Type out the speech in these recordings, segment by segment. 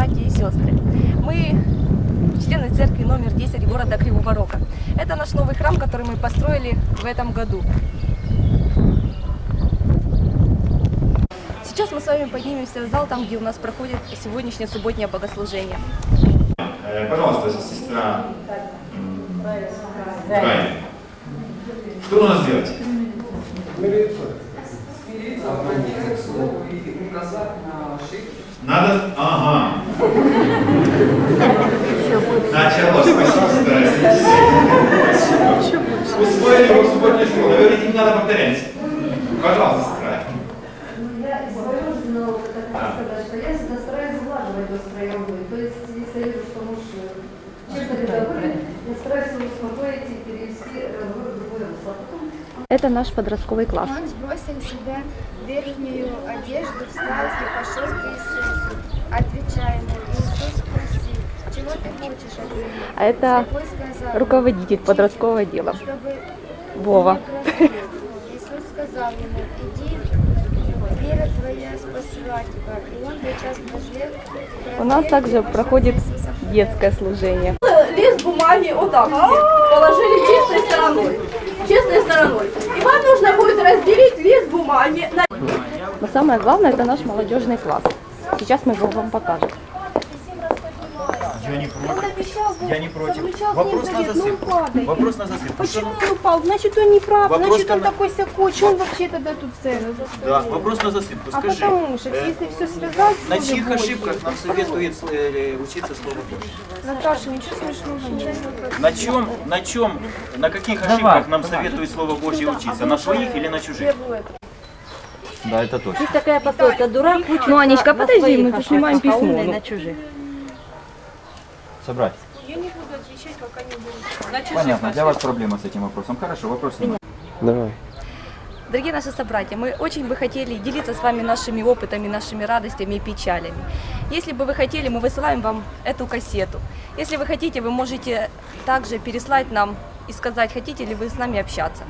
братья и сестры. Мы члены церкви номер 10 города Кривого Рога. Это наш новый храм, который мы построили в этом году. Сейчас мы с вами поднимемся в зал, там, где у нас проходит сегодняшнее субботнее богослужение. Э, Пожалуйста, сестра Рая. Что у нас делать? Надо... Началось. Усвоили урок субботней школы. Вы говорите, не надо повторять. Пожалуйста, сестра. Я из своего жизненного опыта хочу сказать, что я всегда стараюсь сглаживать настроение. То есть, если я вижу, что муж чем-то недоволен, я стараюсь его успокоить и перевести разговор в другое русло. Это наш подростковый класс. Он сбросил себя верхнюю одежду, встал и пошел к Иисусу, отвечая ему, Иисус спросил, чего ты хочешь от меня? А это Слепой сказал, руководитель подросткового дела. чтобы Вова. Иисус сказал ему, иди, вера твоя спасла тебя. И он тотчас прозрел. У нас также проходит детское служение. лист бумаги вот так положили чистой стороной. Чистой стороной. И вам нужно будет разделить лист бумаги на Но самое главное, это наш молодежный класс. Сейчас мы его вам покажем. Я не против. Я не против. Вопрос на ну засыпку. Вопрос на засыпку. Почему он упал? Значит, он не прав, Вопрос значит, он на- такой сякой. Что он вообще тогда тут цену Да, вопрос на засыпку. А Скажи, потому что, э, если все связать, на чьих ошибках нам советует э, учиться Слову Божьему? Наташа, ничего смешного нет. На чем, на чем, на каких ошибках нам советует Слово Божье учиться? На своих или на чужих? Да, это точно. Есть такая пословица, дурак учится Ну, Анечка, подожди, мы снимаем а письмо, ну. на чужих. Собрать. Я не буду отвечать, пока не буду. Понятно, для вас проблема с этим вопросом. Хорошо, вопрос снимай. Дорогие наши собратья, мы очень бы хотели делиться с вами нашими опытами, нашими радостями и печалями. Если бы вы хотели, мы высылаем вам эту кассету. Если вы хотите, вы можете также переслать нам и сказать, хотите ли вы с нами общаться.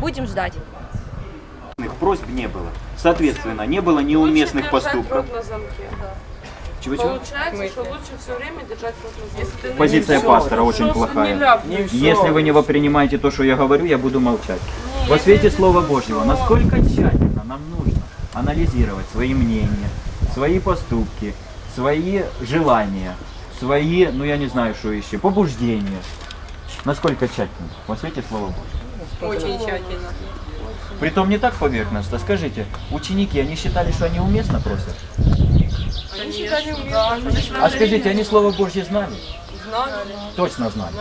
Будем ждать. Просьб не было. Соответственно, не было неуместных поступков. рот на замке. Чего-чего? Получается, что лучше все время держать рот на замке. Позиция пастора очень Что плохая. не. Если вы не воспринимаете то, что я говорю, я буду молчать. Во свете Слова Божьего, насколько тщательно нам нужно анализировать свои мнения, свои поступки, свои желания, свои, ну я не знаю, что еще, побуждения. Насколько тщательно во свете Слова Божьего. Очень тщательно. Притом не так поверхностно. Скажите, ученики, они считали, что они уместно просят? Они считали уместно. А скажите, они Слово Божье знали? знали. Точно знали.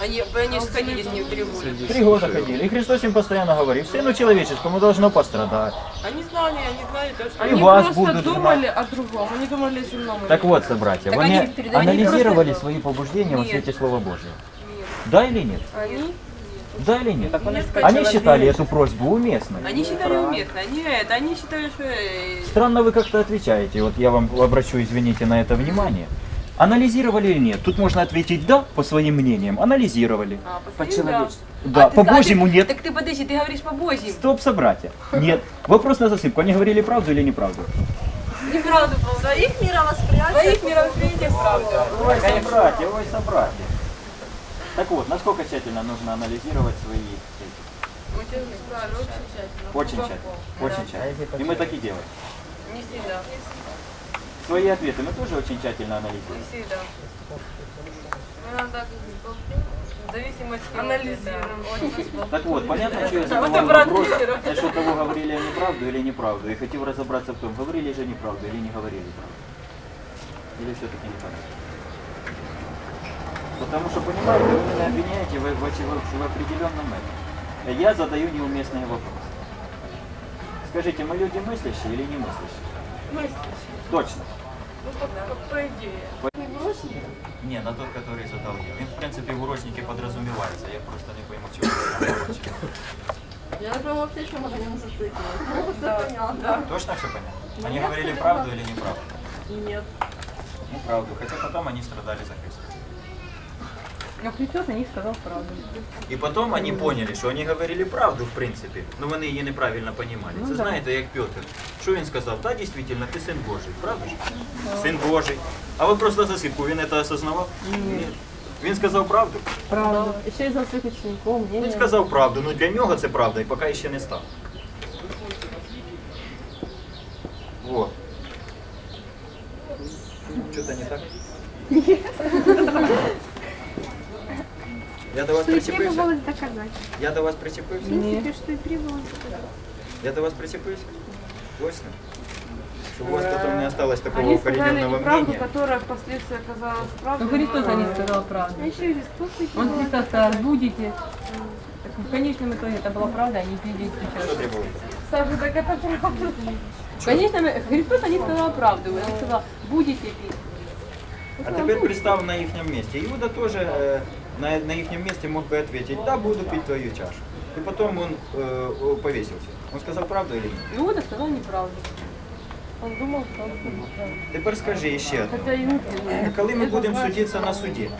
Они, они сходили с ним в три года. Три года ходили. И Христос им постоянно говорил, Сыну человеческому должно пострадать. Они знали, они знали то, что... И Они вас просто будут думали о другом. Они думали о земном. Так вот, собратья, Так вы они они анализировали просто- свои побуждения во Нет. свете Слова Божьего? Да или нет? Они, Да или нет? Нет, Они считали эту просьбу уместной. они считали уместно. Они это, они считали, что... э, Странно вы как-то отвечаете. Вот я вам обращу, извините, на это внимание. Анализировали или нет? Тут можно ответить да по своим мнениям. Анализировали. А, по-человечески. Да, по Божьему нет. Так ты подожди, ты говоришь по Божьему. Стоп, собратья. Нет. Вопрос на засыпку. Они говорили правду или неправду? Неправду было. Своих мировосприятий. Своих мировоззрениях правда. Ой, собратья, ой, собратья. Так вот, насколько тщательно нужно анализировать свои эти? Очень тщательно. Очень тщательно. Очень тщательно. И мы так и делаем. Не всегда. Свои ответы мы тоже очень тщательно Не анализируем. всегда. Мы надо в зависимости Анализируем. Так вот, понятно, что я задавал вопрос насчет того, говорили они правду или неправду. И хотел разобраться в том, говорили же неправду или не говорили правду. Или все-таки не понятно. Потому что, понимаете, вы меня обвиняете в, в, в- в определенном этом. Я задаю неуместные вопросы. Скажите, мы люди мыслящие или не мыслящие? Мыслящие. Точно. Ну, по, по- по идее. Не, на тот, который задал я. Им, в принципе, в урочнике подразумевается. Я просто не пойму, чего. Я, например, вообще еще на нем зациклилась. Ну, все понятно. Точно все понятно? Они говорили правду или неправду? Нет. Неправду. Хотя потом они страдали за Христа. А Христос на них сказал правду. І потім вони поняли, що вони говорили правду, в принципі. Ну вони її неправильно понимали. Це знаєте, як Петр. Що він сказав? Та, дійсно, ти син Божий, правда ж? Син Божий. А ви просто засипку, він це осознавав? Ні. Він сказав правду? Правда. Еще и за своих учеников, Він мнение. сказав правду. Ну для нього це правда, і поки ще не став. Вот. Что-то не так? Я до вас причепився? доказать. Я до вас причепився? Нет. Что и требовалось. Я до вас причепився? Точно? Чтобы у вас потом не осталось такого Они сказали укорененного неправду, мнения. которая впоследствии оказалась правдой. Но Христос о них сказал правду. А еще Он Христа сказал, будете. Так в конечном итоге это была правда, они пили Что требовалось? Саша, так это правда. В конечном Христос о них сказал правду. Он сказал, будете пить. А теперь представь на их месте. Иуда тоже э, на, на их месте мог бы ответить, да, буду пить твою чашу. И потом он э, повесился. Он сказал правду или нет? Иуда сказал неправду. Он думал, что он. Тепер скажи ще одне. Коли ми будемо судитися на суді,